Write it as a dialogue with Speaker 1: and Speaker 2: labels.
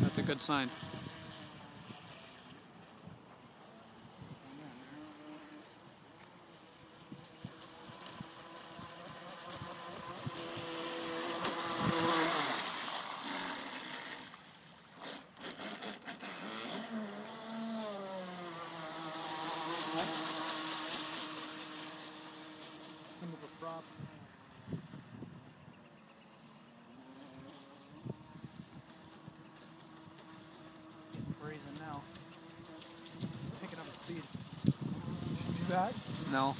Speaker 1: That's
Speaker 2: a good sign. Prop. Getting brazen now. It's picking up its speed. Did you see that?
Speaker 1: No.